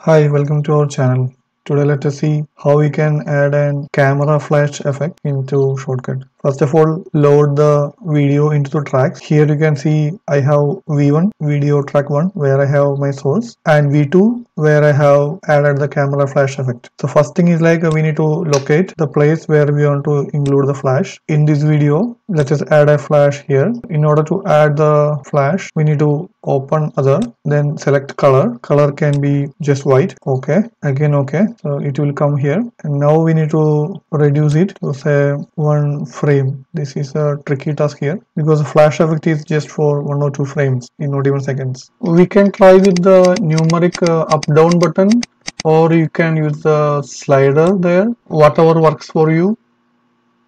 Hi, welcome to our channel. Today let us see how we can add a camera flash effect into Shotcut. First of all, load the video into the tracks. Here you can see I have V1, video track 1, where I have my source and V2 where I have added the camera flash effect. So first thing is like uh, we need to locate the place where we want to include the flash. In this video, let us add a flash here. In order to add the flash, we need to open other, then select color. Color can be just white. Okay. Again, okay. So it will come here. And now we need to reduce it to say one frame. This is a tricky task here because the flash effect is just for one or two frames in not even seconds. We can try with the numeric uh, up down button or you can use the slider there. Whatever works for you.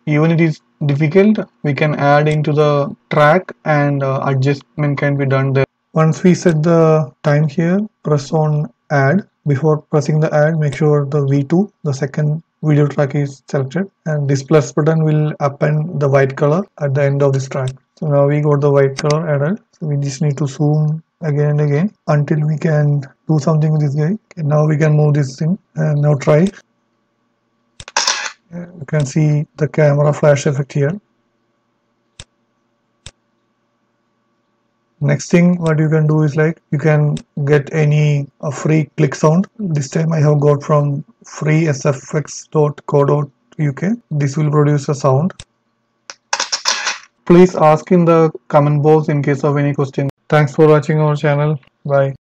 Even it is difficult we can add into the track and uh, adjustment can be done there. Once we set the time here press on add. Before pressing the add make sure the v2 the second video track is selected and this plus button will append the white color at the end of this track. So now we got the white color added. So we just need to zoom again and again until we can do something with this guy. Okay, now we can move this thing and now try. You can see the camera flash effect here. Next thing what you can do is like you can get any a free click sound. This time i have got from freesfx.co.uk this will produce a sound please ask in the comment box in case of any question Thanks for watching our channel. Bye.